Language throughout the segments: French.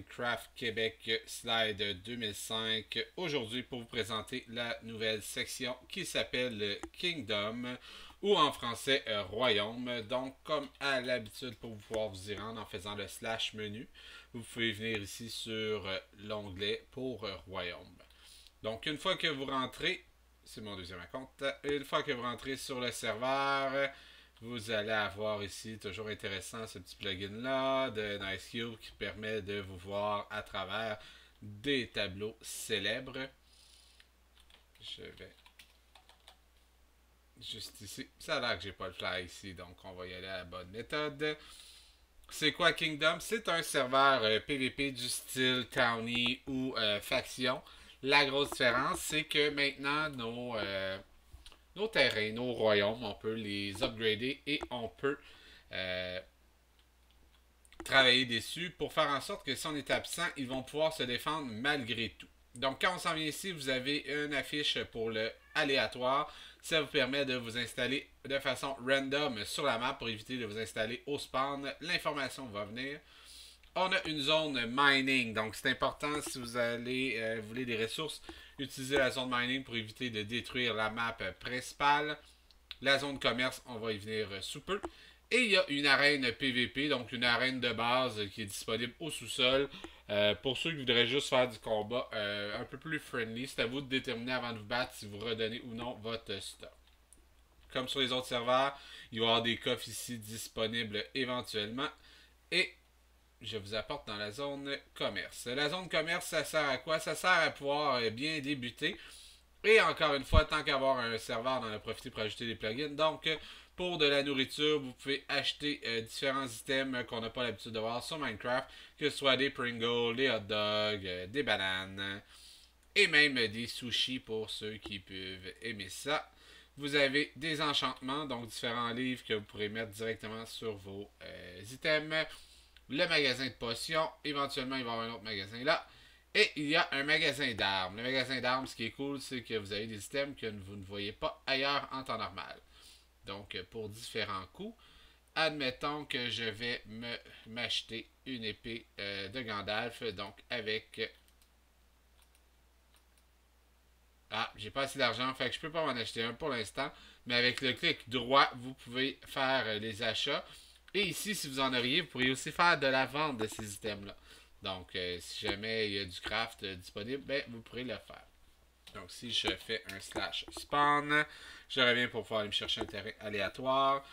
Minecraft Québec Slide 2005. Aujourd'hui pour vous présenter la nouvelle section qui s'appelle Kingdom ou en français euh, Royaume. Donc comme à l'habitude pour pouvoir vous y rendre en faisant le slash menu, vous pouvez venir ici sur euh, l'onglet pour euh, Royaume. Donc une fois que vous rentrez, c'est mon deuxième compte, une fois que vous rentrez sur le serveur, vous allez avoir ici, toujours intéressant, ce petit plugin-là de NiceCube qui permet de vous voir à travers des tableaux célèbres. Je vais juste ici. Ça a l'air que j'ai pas le fly ici, donc on va y aller à la bonne méthode. C'est quoi Kingdom? C'est un serveur PVP euh, du style Towny ou euh, Faction. La grosse différence, c'est que maintenant, nos... Euh, nos terrains, nos royaumes, on peut les upgrader et on peut euh, travailler dessus pour faire en sorte que si on est absent, ils vont pouvoir se défendre malgré tout. Donc quand on s'en vient ici, vous avez une affiche pour le aléatoire. Ça vous permet de vous installer de façon random sur la map pour éviter de vous installer au spawn. L'information va venir. On a une zone mining, donc c'est important si vous allez euh, voulez des ressources, utiliser la zone mining pour éviter de détruire la map principale. La zone commerce, on va y venir euh, sous peu. Et il y a une arène PVP, donc une arène de base qui est disponible au sous-sol. Euh, pour ceux qui voudraient juste faire du combat un peu plus friendly, c'est à vous de déterminer avant de vous battre si vous redonnez ou non votre stock. Comme sur les autres serveurs, il y avoir des coffres ici disponibles éventuellement. Et je vous apporte dans la zone commerce. La zone commerce, ça sert à quoi? Ça sert à pouvoir euh, bien débuter. Et encore une fois, tant qu'avoir un serveur, on en a profité pour ajouter des plugins. Donc, pour de la nourriture, vous pouvez acheter euh, différents items qu'on n'a pas l'habitude de voir sur Minecraft, que ce soit des Pringles, des hot dogs, euh, des bananes, et même des sushis pour ceux qui peuvent aimer ça. Vous avez des enchantements, donc différents livres que vous pourrez mettre directement sur vos items le magasin de potions. Éventuellement, il va y avoir un autre magasin là. Et il y a un magasin d'armes. Le magasin d'armes, ce qui est cool, c'est que vous avez des items que vous ne voyez pas ailleurs en temps normal. Donc, pour différents coups, admettons que je vais m'acheter une épée euh, de Gandalf, donc avec... Ah, j'ai pas assez d'argent, fait que je peux pas m'en acheter un pour l'instant. Mais avec le clic droit, vous pouvez faire euh, les achats. Et ici, si vous en auriez, vous pourriez aussi faire de la vente de ces items-là. Donc, euh, si jamais il y a du craft euh, disponible, ben, vous pourrez le faire. Donc, si je fais un slash spawn, je reviens pour pouvoir aller me chercher un terrain aléatoire.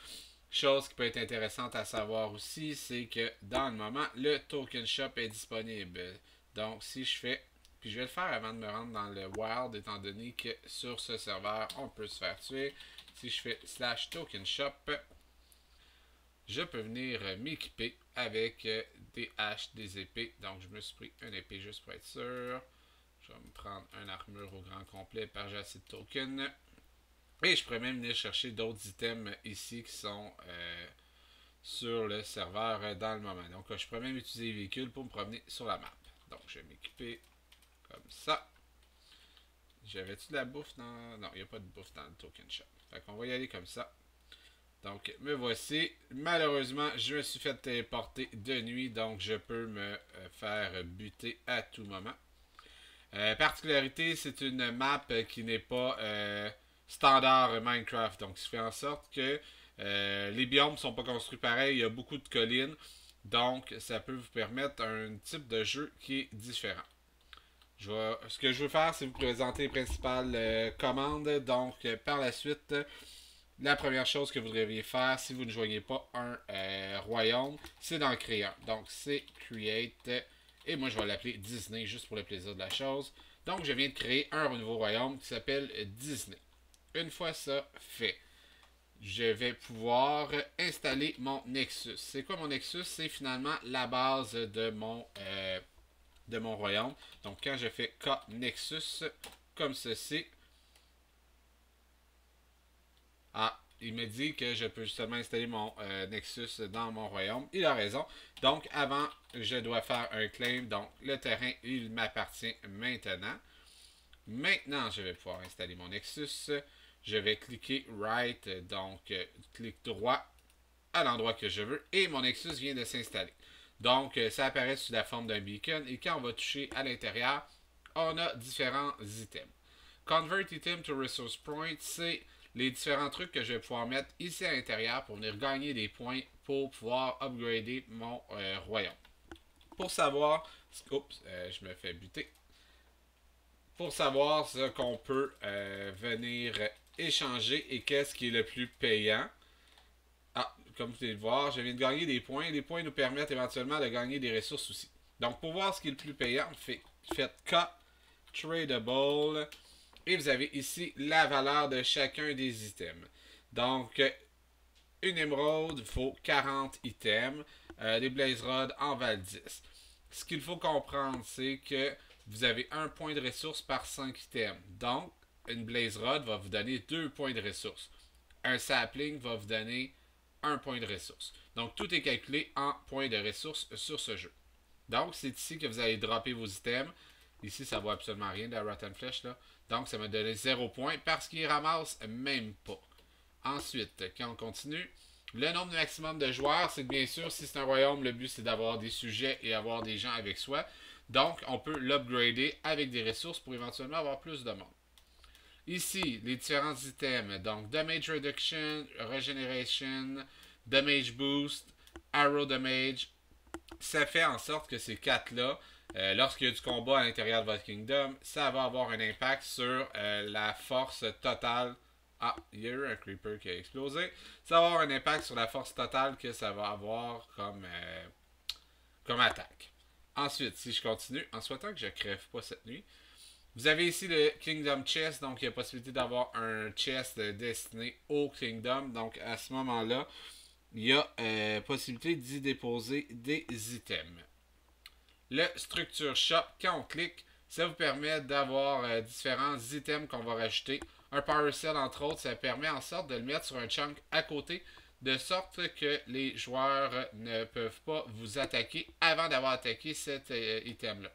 Chose qui peut être intéressante à savoir aussi, c'est que dans le moment, le token shop est disponible. Donc, si je fais, puis je vais le faire avant de me rendre dans le wild, étant donné que sur ce serveur, on peut se faire tuer. Si je fais slash token shop, je peux venir euh, m'équiper avec euh, des haches, des épées. Donc, je me suis pris une épée juste pour être sûr. Je vais me prendre une armure au grand complet par j'ai tokens. Et je pourrais même venir chercher d'autres items ici qui sont euh, sur le serveur dans le moment. Donc, je pourrais même utiliser les véhicules pour me promener sur la map. Donc, je vais m'équiper comme ça. J'avais-tu de la bouffe dans... Non, il n'y a pas de bouffe dans le token shop. Fait qu'on va y aller comme ça. Donc, me voici. Malheureusement, je me suis fait téléporter de nuit, donc je peux me euh, faire buter à tout moment. Euh, particularité, c'est une map qui n'est pas euh, standard Minecraft. Donc, ce fait en sorte que les biomes ne sont pas construits pareil. Il y a beaucoup de collines. Donc, ça peut vous permettre un type de jeu qui est différent. ce que je veux faire, c'est vous présenter les principales commandes. Donc, par la suite, la première chose que vous devriez faire si vous ne joignez pas un euh, royaume, c'est d'en créer un. Donc, c'est Create. Et moi, je vais l'appeler Disney, juste pour le plaisir de la chose. Donc, je viens de créer un nouveau royaume qui s'appelle Disney. Une fois ça fait, je vais pouvoir installer mon Nexus. C'est quoi mon Nexus? C'est finalement la base de mon, euh, de mon royaume. Donc, quand je fais K Nexus, comme ceci, ah, il me dit que je peux justement installer mon euh, Nexus dans mon royaume. Il a raison. Donc, avant, je dois faire un claim. Donc, le terrain, il m'appartient maintenant. Maintenant, je vais pouvoir installer mon Nexus. Je vais cliquer Right, donc, euh, clic droit à l'endroit que je veux. Et mon Nexus vient de s'installer. Donc, ça apparaît sous la forme d'un beacon. Et quand on va toucher à l'intérieur, on a différents items. Convert item to resource point, c'est les différents trucs que je vais pouvoir mettre ici à l'intérieur pour venir gagner des points pour pouvoir upgrader mon royaume. Pour savoir, oups, je me fais buter pour savoir ce qu'on peut euh, venir échanger et qu'est-ce qui est le plus payant. Ah, comme vous pouvez le voir, je viens de gagner des points. Les points nous permettent éventuellement de gagner des ressources aussi. Donc, pour voir ce qui est le plus payant, faites K, Tradable, et vous avez ici la valeur de chacun des items. Donc, une émeraude faut 40 items. Euh, les Blaze Rods en valent 10. Ce qu'il faut comprendre, c'est que vous avez un point de ressource par 5 items. Donc, une Blaze Rod va vous donner 2 points de ressources. Un Sapling va vous donner 1 point de ressource. Donc, tout est calculé en points de ressources sur ce jeu. Donc, c'est ici que vous allez dropper vos items. Ici, ça ne vaut absolument rien de la Rotten Flesh. Là. Donc, ça m'a donné 0 points parce qu'il ramasse même pas. Ensuite, quand on continue, le nombre maximum de joueurs, c'est bien sûr, si c'est un royaume, le but c'est d'avoir des sujets et avoir des gens avec soi. Donc, on peut l'upgrader avec des ressources pour éventuellement avoir plus de monde. Ici, les différents items. Donc, Damage Reduction, Regeneration, Damage Boost, Arrow Damage. Ça fait en sorte que ces quatre-là, euh, lorsqu'il y a du combat à l'intérieur de votre kingdom, ça va avoir un impact sur euh, la force totale. Ah, il y a eu un creeper qui a explosé. Ça va avoir un impact sur la force totale que ça va avoir comme, euh, comme attaque. Ensuite, si je continue, en souhaitant que je crève pas cette nuit, vous avez ici le Kingdom Chest, donc il y a possibilité d'avoir un chest destiné au Kingdom. Donc à ce moment-là, il y a possibilité d'y déposer des items. Le Structure Shop, quand on clique, ça vous permet d'avoir euh, différents items qu'on va rajouter. Un Power Cell, entre autres, ça permet en sorte de le mettre sur un chunk à côté de sorte que les joueurs ne peuvent pas vous attaquer avant d'avoir attaqué cet euh, item-là.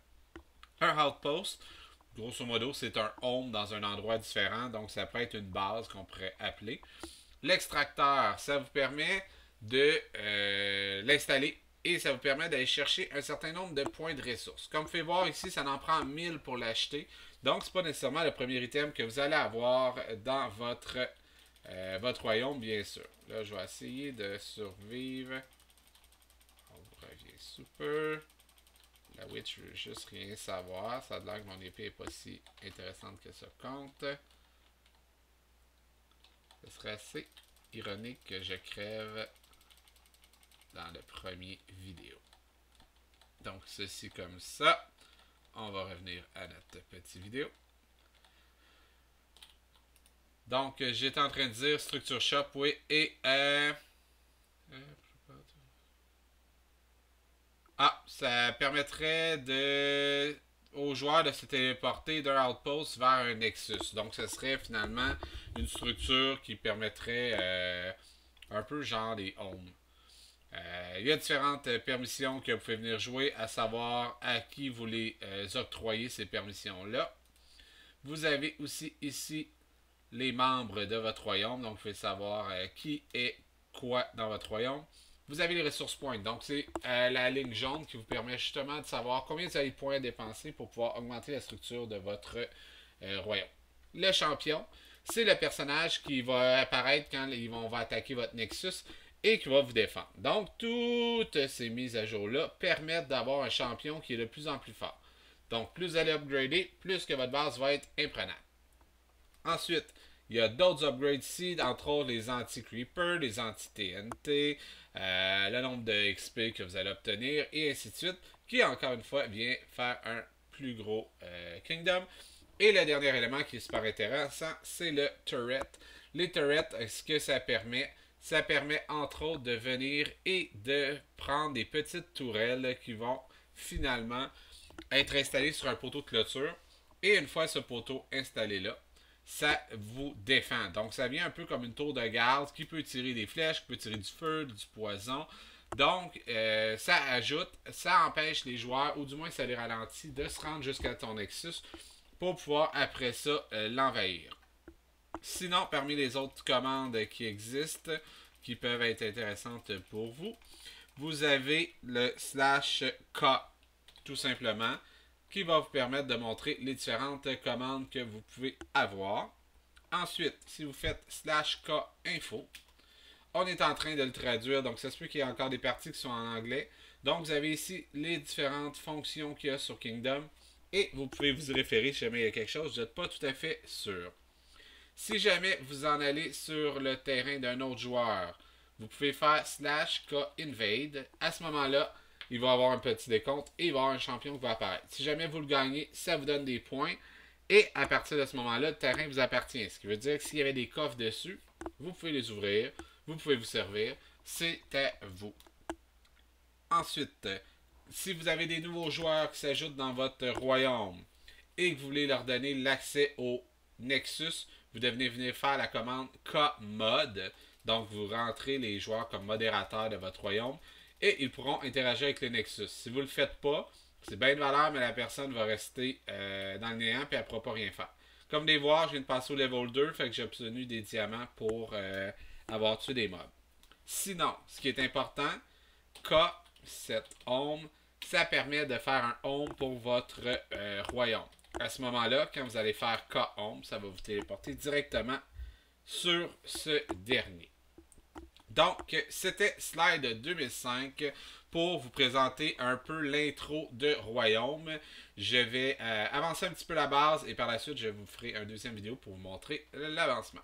Un outpost, grosso modo, c'est un home dans un endroit différent, donc ça peut être une base qu'on pourrait appeler. L'extracteur, ça vous permet de euh, l'installer et ça vous permet d'aller chercher un certain nombre de points de ressources. Comme vous pouvez voir ici, ça en prend 1000 pour l'acheter. Donc, ce n'est pas nécessairement le premier item que vous allez avoir dans votre euh, votre royaume, bien sûr. Là, je vais essayer de survivre. On revient super. La witch, je veux juste rien savoir. Ça a l'air que mon épée n'est pas si intéressante que ça compte. Ce serait assez ironique que je crève dans le premier vidéo. Donc, ceci comme ça. On va revenir à notre petite vidéo. Donc, euh, j'étais en train de dire structure shop, oui, et... Euh, ah, ça permettrait de aux joueurs de se téléporter d'un outpost vers un Nexus. Donc, ce serait finalement une structure qui permettrait euh, un peu genre des homes. Il y a différentes permissions que vous pouvez venir jouer, à savoir à qui vous les octroyer ces permissions-là. Vous avez aussi ici les membres de votre royaume. Donc, vous pouvez savoir euh, qui est quoi dans votre royaume. Vous avez les ressources points. Donc, c'est euh, la ligne jaune qui vous permet justement de savoir combien vous avez de points à dépenser pour pouvoir augmenter la structure de votre euh, royaume. Le champion, c'est le personnage qui va apparaître quand ils vont va attaquer votre Nexus et qui va vous défendre. Donc, toutes ces mises à jour-là permettent d'avoir un champion qui est de plus en plus fort. Donc, plus vous allez upgrader, plus que votre base va être imprenable. Ensuite, il y a d'autres upgrades ici, entre autres les anti-creeper, les anti-TNT, euh, le nombre de XP que vous allez obtenir, et ainsi de suite, qui encore une fois vient faire un plus gros euh, kingdom. Et le dernier élément qui est super intéressant, c'est le turret. Les turrets, ce que ça permet, ça permet entre autres de venir et de prendre des petites tourelles qui vont finalement être installées sur un poteau de clôture. Et une fois ce poteau installé là, ça vous défend. Donc, ça vient un peu comme une tour de garde qui peut tirer des flèches, qui peut tirer du feu, du poison. Donc, euh, ça ajoute, ça empêche les joueurs, ou du moins ça les ralentit, de se rendre jusqu'à ton Nexus pour pouvoir après ça euh, l'envahir. Sinon, parmi les autres commandes qui existent, qui peuvent être intéressantes pour vous, vous avez le slash K, tout simplement, qui va vous permettre de montrer les différentes commandes que vous pouvez avoir. Ensuite, si vous faites slash K info, on est en train de le traduire, donc ça se peut qu'il y ait encore des parties qui sont en anglais. Donc, vous avez ici les différentes fonctions qu'il y a sur Kingdom et vous pouvez vous y référer si jamais il y a quelque chose, vous n'êtes pas tout à fait sûr. Si jamais vous en allez sur le terrain d'un autre joueur, vous pouvez faire slash K invade. À ce moment-là, il va avoir un petit décompte et il va avoir un champion qui va apparaître. Si jamais vous le gagnez, ça vous donne des points. Et à partir de ce moment-là, le terrain vous appartient. Ce qui veut dire que s'il y avait des coffres dessus, vous pouvez les ouvrir, vous pouvez vous servir. C'est à vous. Ensuite, si vous avez des nouveaux joueurs qui s'ajoutent dans votre royaume et que vous voulez leur donner l'accès au Nexus, vous devez venir faire la commande K-Mod. Donc, vous rentrez les joueurs comme modérateurs de votre royaume et ils pourront interagir avec le Nexus. Si vous ne le faites pas, c'est bien de valeur, mais la personne va rester euh, dans le néant et elle ne pourra pas rien faire. Comme des voir, je viens de passer au level 2, fait que j'ai obtenu des diamants pour euh, avoir tué des mobs. Sinon, ce qui est important, K7 Home, ça permet de faire un home pour votre euh, royaume. À ce moment-là, quand vous allez faire K Home, ça va vous téléporter directement sur ce dernier. Donc, c'était Slide 2005 pour vous présenter un peu l'intro de Royaume. Je vais euh, avancer un petit peu la base et par la suite, je vous ferai une deuxième vidéo pour vous montrer l'avancement.